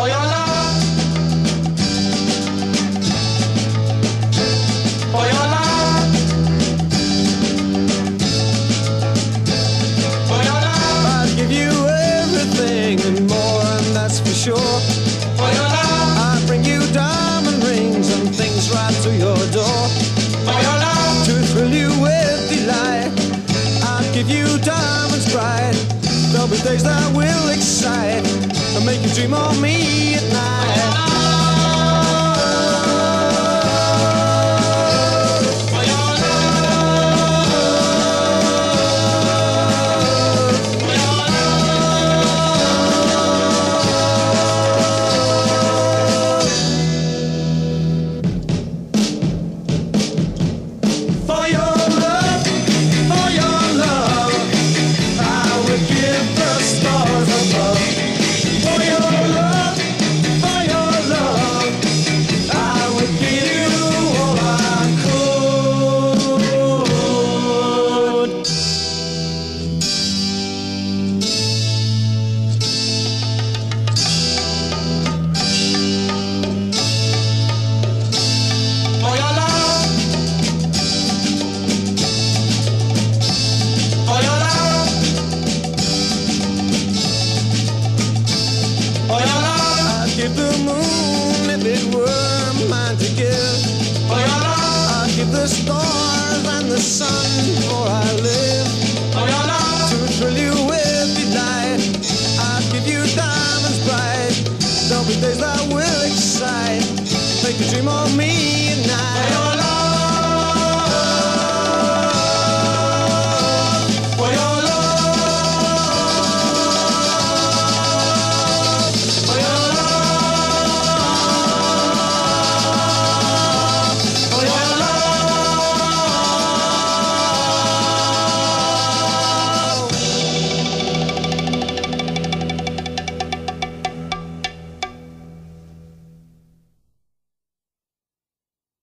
for your love. For your love. For your love. I'd give you everything and more, and that's for sure. For your love. I'd bring you diamond rings and things right to your door. For your love. To thrill you with delight. I'd give you diamonds bright. There'll be days that will make you dream of me to give. I'll give the stars and the sun for I live. To thrill you with delight. I'd give you diamonds bright. There'll be days that will excite. Make you dream of me